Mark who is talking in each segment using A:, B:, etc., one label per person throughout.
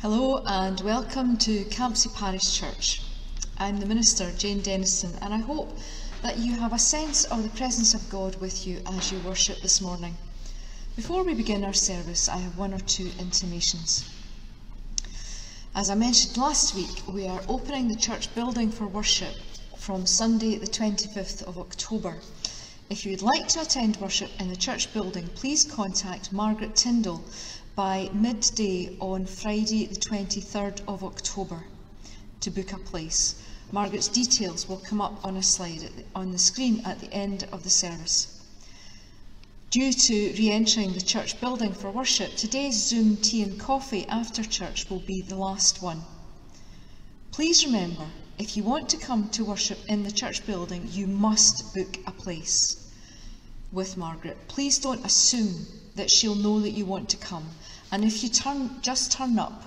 A: Hello and welcome to Campsie Parish Church. I'm the minister, Jane Denniston, and I hope that you have a sense of the presence of God with you as you worship this morning. Before we begin our service, I have one or two intimations. As I mentioned last week, we are opening the church building for worship from Sunday, the 25th of October. If you would like to attend worship in the church building, please contact Margaret Tyndall by midday on Friday, the 23rd of October, to book a place. Margaret's details will come up on a slide the, on the screen at the end of the service. Due to re entering the church building for worship, today's Zoom tea and coffee after church will be the last one. Please remember, if you want to come to worship in the church building, you must book a place with Margaret. Please don't assume that she'll know that you want to come. And if you turn, just turn up,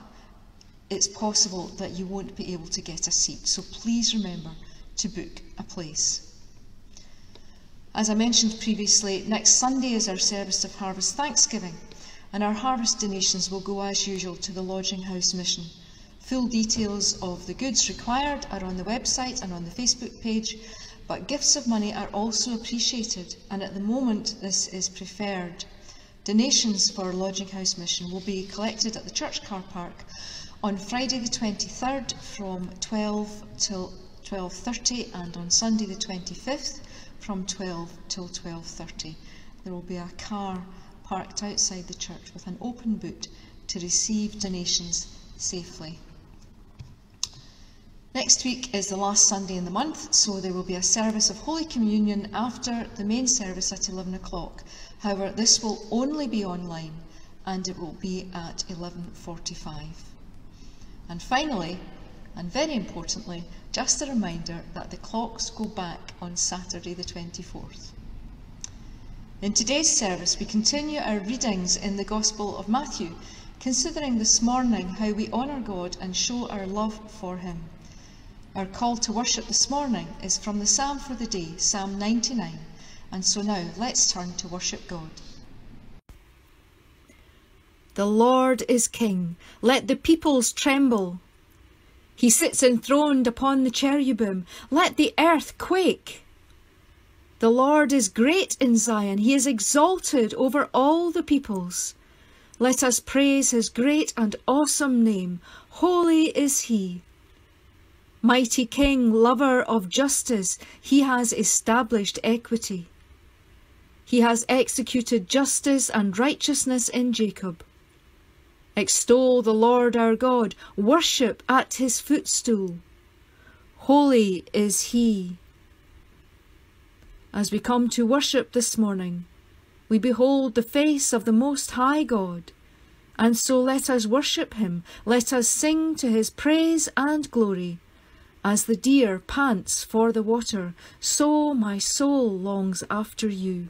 A: it's possible that you won't be able to get a seat. So please remember to book a place. As I mentioned previously, next Sunday is our service of Harvest Thanksgiving, and our harvest donations will go as usual to the Lodging House Mission. Full details of the goods required are on the website and on the Facebook page, but gifts of money are also appreciated, and at the moment this is preferred. Donations for Lodging House Mission will be collected at the church car park on Friday the 23rd from 12 till 12.30 and on Sunday the 25th from 12 till 12.30. There will be a car parked outside the church with an open boot to receive donations safely. Next week is the last Sunday in the month, so there will be a service of Holy Communion after the main service at 11 o'clock. However, this will only be online and it will be at 11.45. And finally, and very importantly, just a reminder that the clocks go back on Saturday the 24th. In today's service, we continue our readings in the Gospel of Matthew, considering this morning how we honour God and show our love for Him. Our call to worship this morning is from the Psalm for the day, Psalm 99. And so now let's turn to worship God.
B: The Lord is King. Let the peoples tremble. He sits enthroned upon the cherubim. Let the earth quake. The Lord is great in Zion. He is exalted over all the peoples. Let us praise his great and awesome name. Holy is he. Mighty King, lover of justice, he has established equity. He has executed justice and righteousness in Jacob. Extol the Lord our God, worship at his footstool. Holy is he. As we come to worship this morning, we behold the face of the Most High God. And so let us worship him, let us sing to his praise and glory. As the deer pants for the water, so my soul longs after you.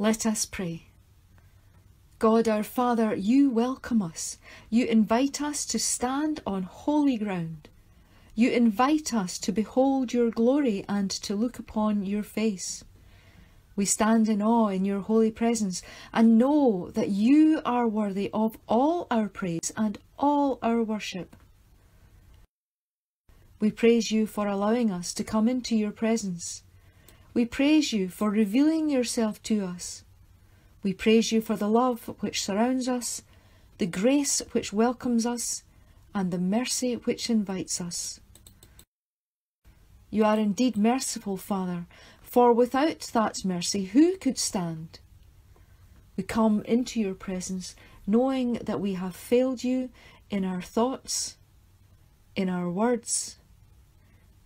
B: Let us pray. God our Father, you welcome us. You invite us to stand on holy ground. You invite us to behold your glory and to look upon your face. We stand in awe in your holy presence and know that you are worthy of all our praise and all our worship. We praise you for allowing us to come into your presence. We praise you for revealing yourself to us. We praise you for the love which surrounds us, the grace which welcomes us, and the mercy which invites us. You are indeed merciful, Father, for without that mercy who could stand? We come into your presence knowing that we have failed you in our thoughts, in our words,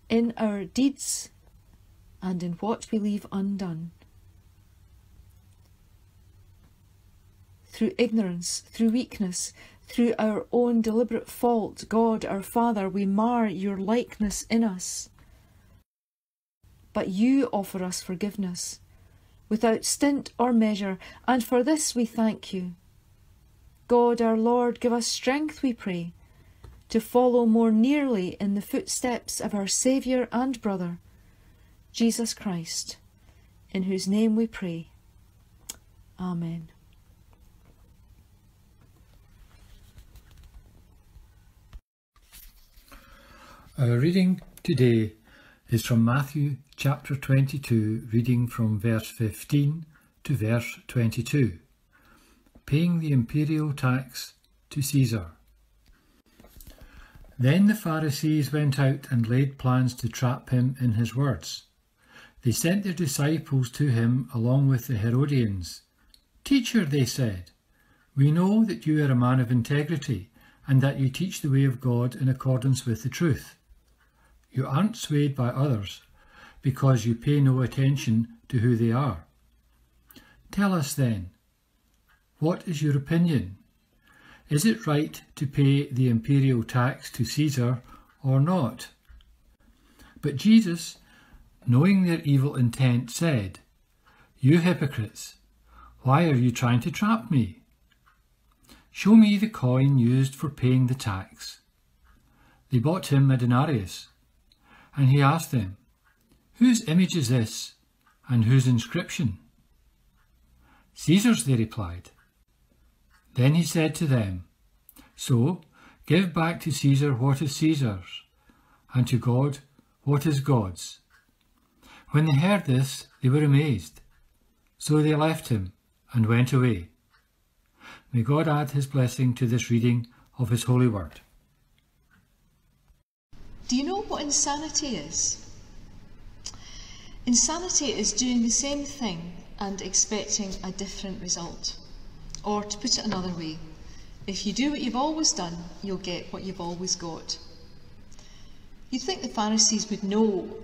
B: in our deeds, and in what we leave undone. Through ignorance, through weakness, through our own deliberate fault, God our Father, we mar your likeness in us. But you offer us forgiveness, without stint or measure, and for this we thank you. God our Lord, give us strength, we pray, to follow more nearly in the footsteps of our Saviour and brother, Jesus Christ, in whose name we pray. Amen.
C: Our reading today is from Matthew chapter 22, reading from verse 15 to verse 22. Paying the imperial tax to Caesar. Then the Pharisees went out and laid plans to trap him in his words. They sent their disciples to him along with the Herodians. Teacher, they said, we know that you are a man of integrity and that you teach the way of God in accordance with the truth. You aren't swayed by others because you pay no attention to who they are. Tell us then, what is your opinion? Is it right to pay the imperial tax to Caesar or not? But Jesus knowing their evil intent, said, You hypocrites, why are you trying to trap me? Show me the coin used for paying the tax. They bought him a denarius, and he asked them, Whose image is this, and whose inscription? Caesar's, they replied. Then he said to them, So give back to Caesar what is Caesar's, and to God what is God's. When they heard this, they were amazed. So they left him and went away. May God add his blessing to this reading of his holy word.
A: Do you know what insanity is? Insanity is doing the same thing and expecting a different result. Or to put it another way, if you do what you've always done, you'll get what you've always got. You'd think the Pharisees would know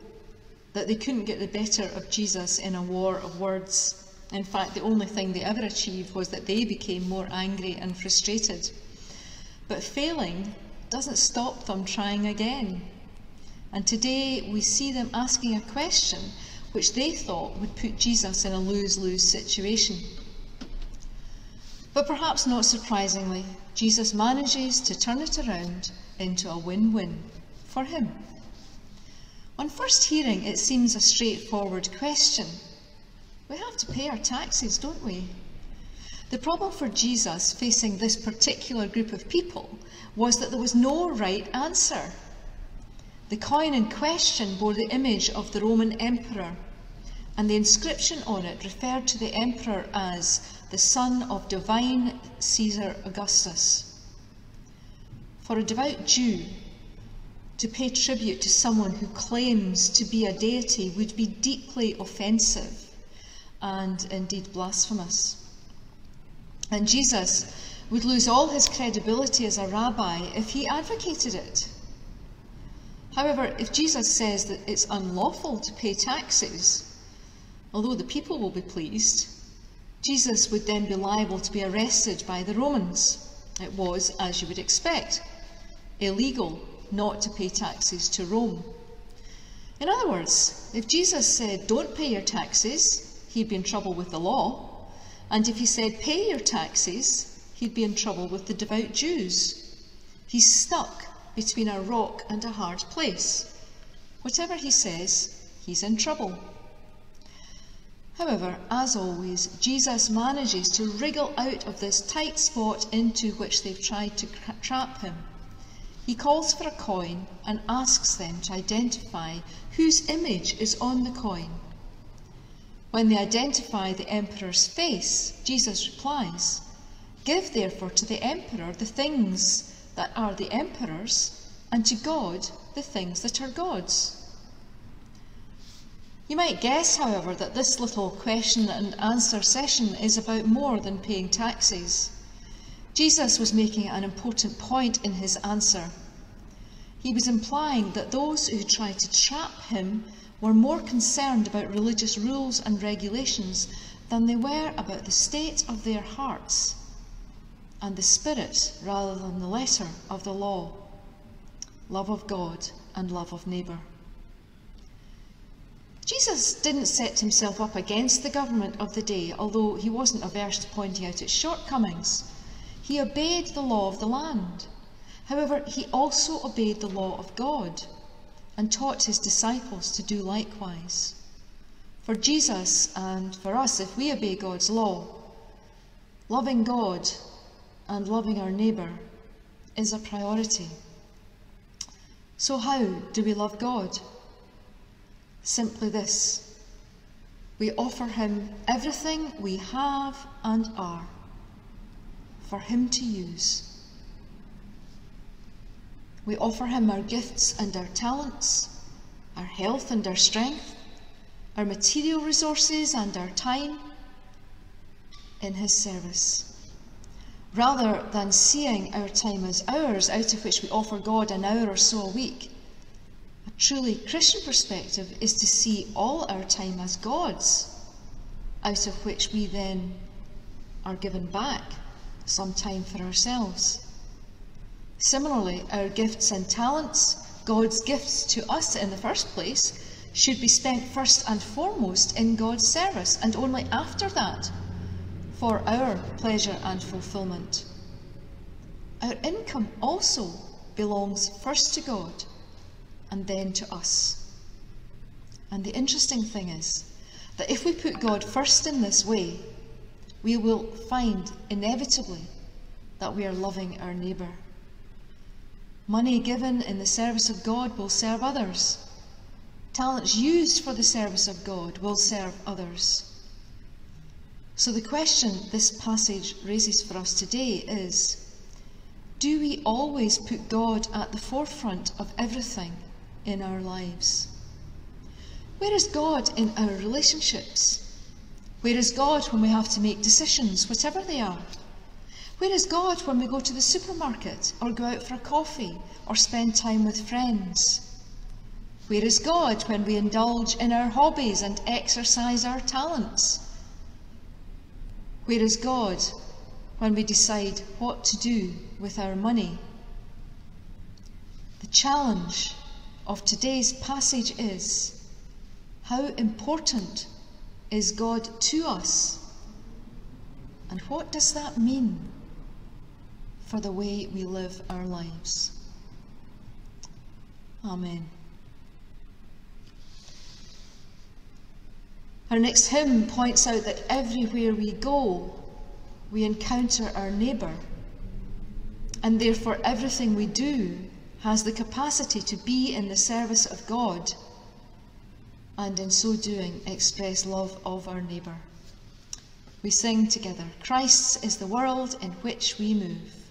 A: that they couldn't get the better of Jesus in a war of words. In fact, the only thing they ever achieved was that they became more angry and frustrated. But failing doesn't stop them trying again. And today we see them asking a question which they thought would put Jesus in a lose lose situation. But perhaps not surprisingly, Jesus manages to turn it around into a win win for him. On first hearing, it seems a straightforward question. We have to pay our taxes, don't we? The problem for Jesus facing this particular group of people was that there was no right answer. The coin in question bore the image of the Roman emperor, and the inscription on it referred to the emperor as the son of divine Caesar Augustus. For a devout Jew, to pay tribute to someone who claims to be a deity would be deeply offensive and indeed blasphemous. And Jesus would lose all his credibility as a rabbi if he advocated it. However, if Jesus says that it's unlawful to pay taxes, although the people will be pleased, Jesus would then be liable to be arrested by the Romans. It was, as you would expect, illegal not to pay taxes to Rome. In other words, if Jesus said, don't pay your taxes, he'd be in trouble with the law. And if he said, Pay your taxes, he'd be in trouble with the devout Jews. He's stuck between a rock and a hard place. Whatever he says, he's in trouble. However, as always, Jesus manages to wriggle out of this tight spot into which they've tried to trap him. He calls for a coin and asks them to identify whose image is on the coin. When they identify the emperor's face, Jesus replies, Give therefore to the emperor the things that are the emperor's, and to God the things that are God's. You might guess, however, that this little question and answer session is about more than paying taxes. Jesus was making an important point in his answer. He was implying that those who tried to trap him were more concerned about religious rules and regulations than they were about the state of their hearts and the spirit rather than the letter of the law love of God and love of neighbour. Jesus didn't set himself up against the government of the day, although he wasn't averse to pointing out its shortcomings. He obeyed the law of the land. However, he also obeyed the law of God and taught his disciples to do likewise. For Jesus and for us, if we obey God's law, loving God and loving our neighbour is a priority. So, how do we love God? Simply this we offer Him everything we have and are for Him to use. We offer Him our gifts and our talents, our health and our strength, our material resources and our time in His service. Rather than seeing our time as ours, out of which we offer God an hour or so a week, a truly Christian perspective is to see all our time as God's, out of which we then are given back some time for ourselves. Similarly, our gifts and talents, God's gifts to us in the first place, should be spent first and foremost in God's service, and only after that for our pleasure and fulfillment. Our income also belongs first to God and then to us. And the interesting thing is that if we put God first in this way, we will find inevitably that we are loving our neighbour. Money given in the service of God will serve others. Talents used for the service of God will serve others. So the question this passage raises for us today is Do we always put God at the forefront of everything in our lives? Where is God in our relationships? Where is God when we have to make decisions, whatever they are? Where is God when we go to the supermarket or go out for a coffee or spend time with friends? Where is God when we indulge in our hobbies and exercise our talents? Where is God when we decide what to do with our money? The challenge of today's passage is how important is God to us? And what does that mean for the way we live our lives. Amen. Our next hymn points out that everywhere we go, we encounter our neighbour, and therefore everything we do has the capacity to be in the service of God, and in so doing express love of our neighbour. We sing together Christ's is the world in which we move.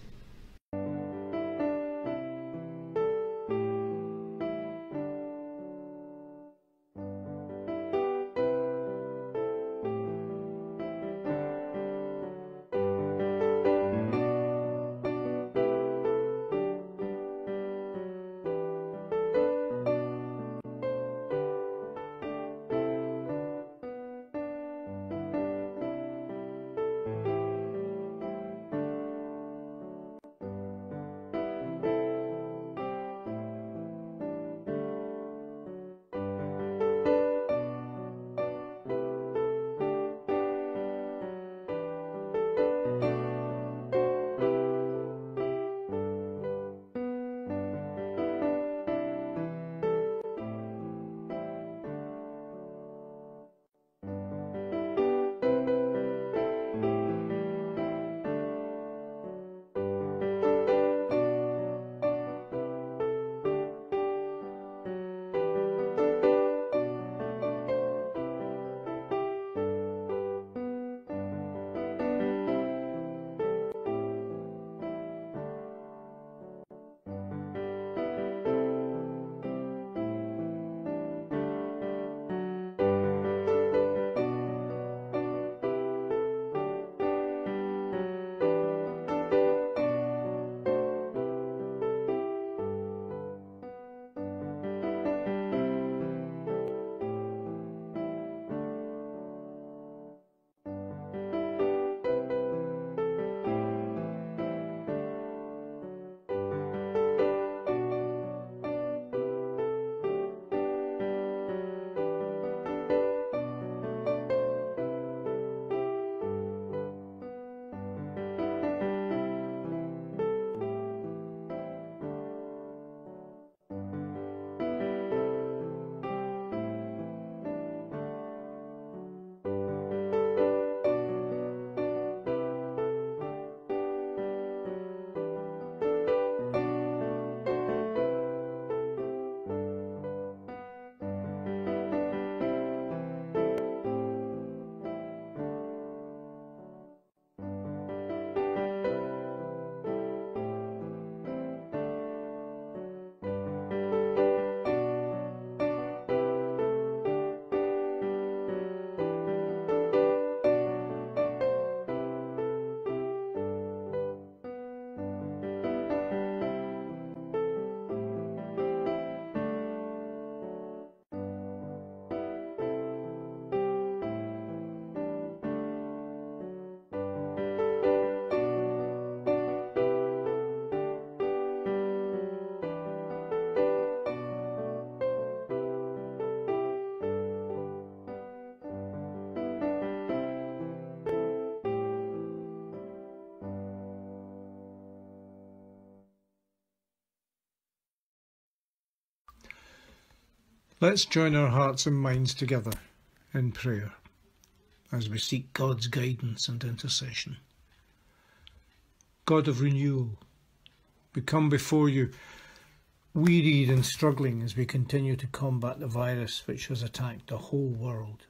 D: Let's join our hearts and minds together in prayer as we seek God's guidance and intercession. God of renewal, we come before you wearied and struggling as we continue to combat the virus which has attacked the whole world.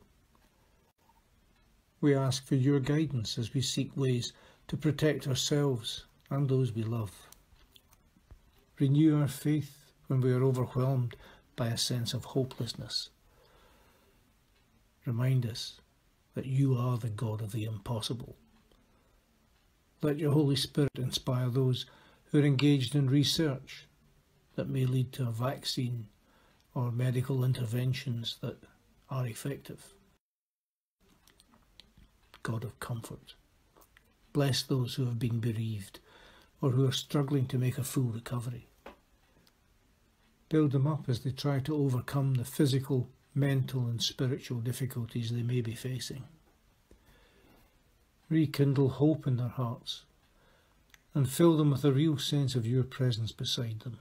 D: We ask for your guidance as we seek ways to protect ourselves and those we love. Renew our faith when we are overwhelmed by a sense of hopelessness. Remind us that you are the God of the impossible. Let your Holy Spirit inspire those who are engaged in research that may lead to a vaccine or medical interventions that are effective. God of comfort, bless those who have been bereaved or who are struggling to make a full recovery. Build them up as they try to overcome the physical, mental, and spiritual difficulties they may be facing. Rekindle hope in their hearts and fill them with a real sense of your presence beside them.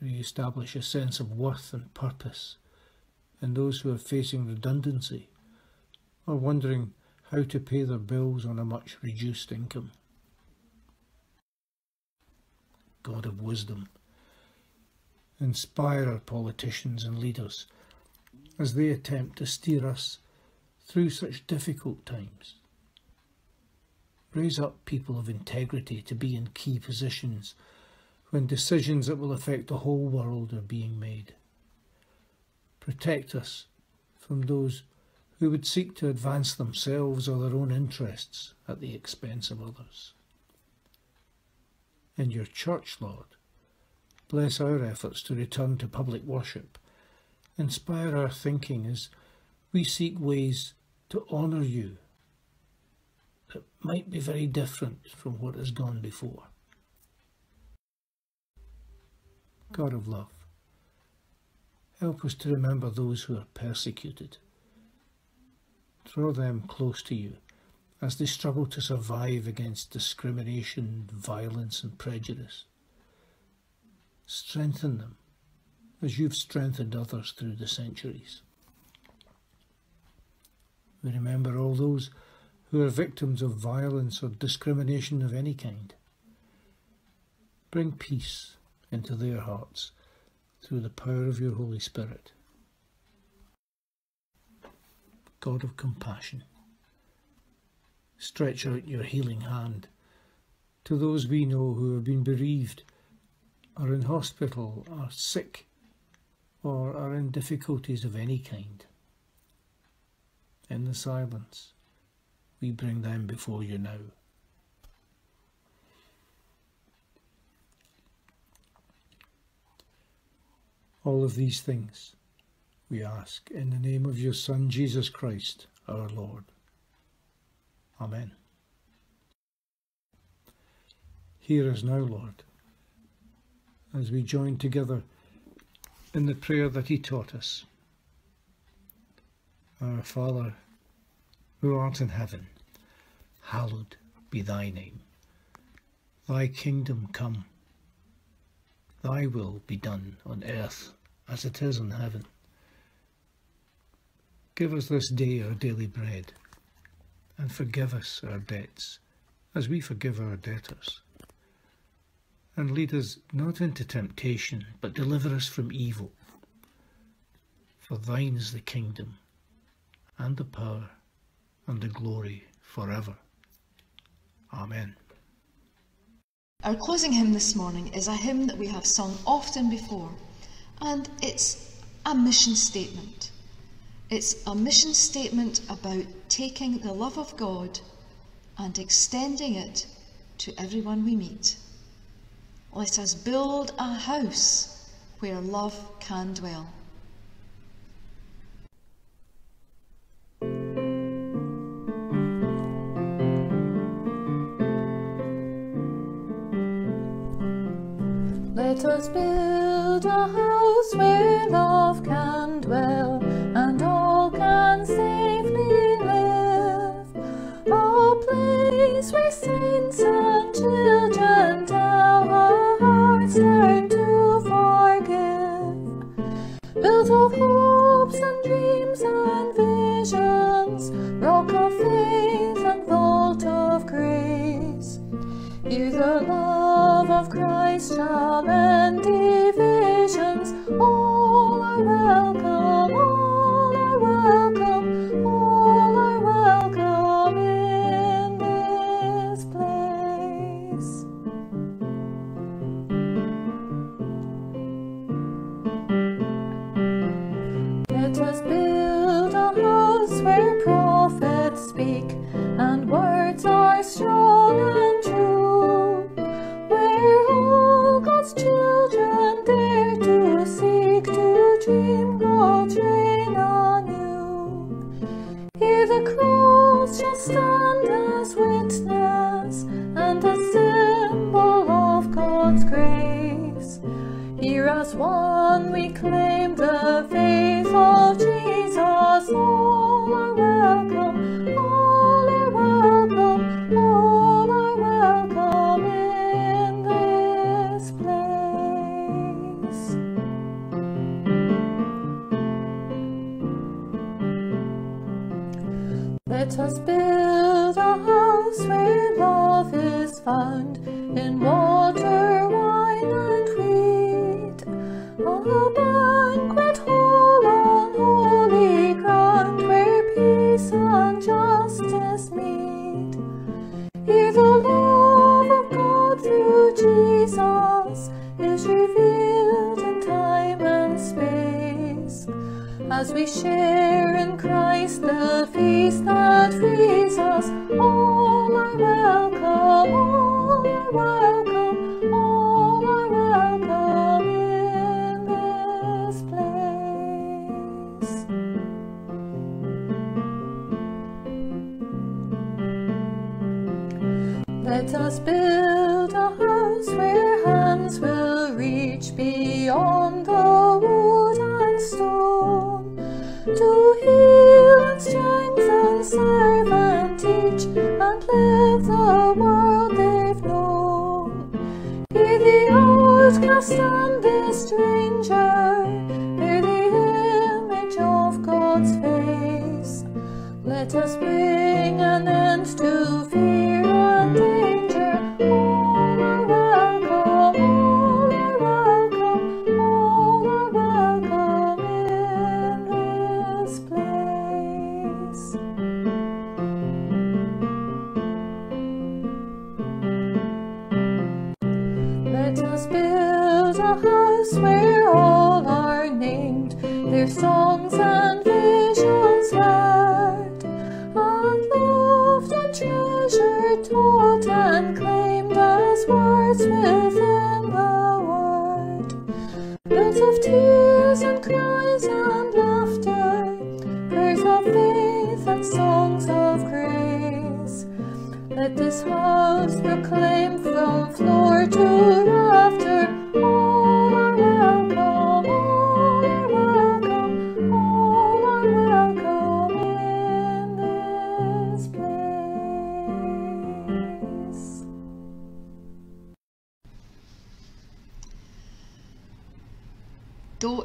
D: Re-establish a sense of worth and purpose in those who are facing redundancy or wondering how to pay their bills on a much reduced income. God of wisdom, inspire our politicians and leaders as they attempt to steer us through such difficult times. Raise up people of integrity to be in key positions when decisions that will affect the whole world are being made. Protect us from those who would seek to advance themselves or their own interests at the expense of others. And your church, Lord, Bless our efforts to return to public worship. Inspire our thinking as we seek ways to honour you that might be very different from what has gone before. God of love, help us to remember those who are persecuted. Draw them close to you as they struggle to survive against discrimination, violence, and prejudice. Strengthen them as you've strengthened others through the centuries. We remember all those who are victims of violence or discrimination of any kind. Bring peace into their hearts through the power of your Holy Spirit. God of compassion, stretch out your healing hand to those we know who have been bereaved are in hospital, are sick, or are in difficulties of any kind. In the silence, we bring them before you now. All of these things we ask in the name of your Son, Jesus Christ, our Lord. Amen. Hear us now, Lord as we join together in the prayer that he taught us. Our Father, who art in heaven, hallowed be thy name. Thy kingdom come. Thy will be done on earth as it is in heaven. Give us this day our daily bread, and forgive us our debts, as we forgive our debtors and lead us not into temptation, but deliver us from evil. For thine is the kingdom, and the power, and the glory forever. Amen.
A: Our closing hymn this morning is a hymn that we have sung often before, and it's a mission statement. It's a mission statement about taking the love of God and extending it to everyone we meet. Let us build a house where love can dwell.
E: Let us build a house where love can dwell and all can safely live. A place where saints to dream Jesus is revealed in time and space. As we share in Christ the feast that frees us, all are welcome, all are welcome, all are welcome in this place. Let us build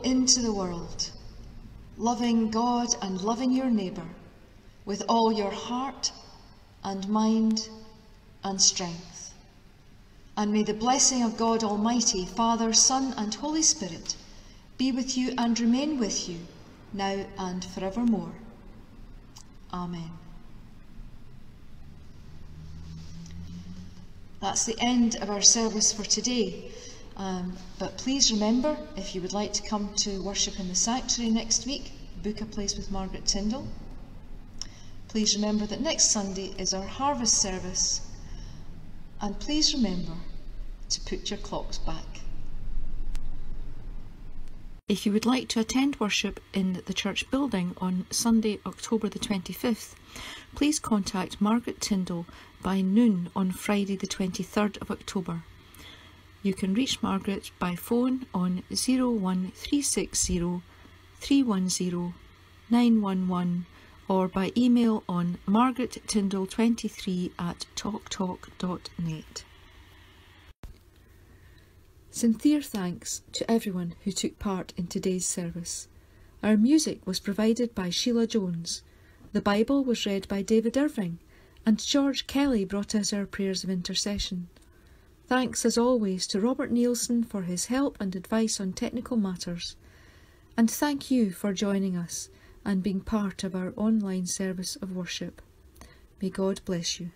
A: into the world, loving God and loving your neighbour with all your heart and mind and strength. And may the blessing of God Almighty, Father, Son, and Holy Spirit be with you and remain with you now and forevermore. Amen. That's the end of our service for today. Um, but please remember, if you would like to come to worship in the sanctuary next week, book a place with Margaret Tyndall. Please remember that next Sunday is our harvest service. And please remember to put your clocks back.
B: If you would like to attend worship in the church building on Sunday, October the 25th, please contact Margaret Tyndall by noon on Friday, the 23rd of October. You can reach Margaret by phone on 01360 310 911 or by email on margarettyndall23 at talktalk.net. Sincere thanks to everyone who took part in today's service. Our music was provided by Sheila Jones. The Bible was read by David Irving, and George Kelly brought us our prayers of intercession.
A: Thanks as always to Robert Nielsen for his help and advice on technical matters. And thank you for joining us and being part of our online service of worship. May God bless you.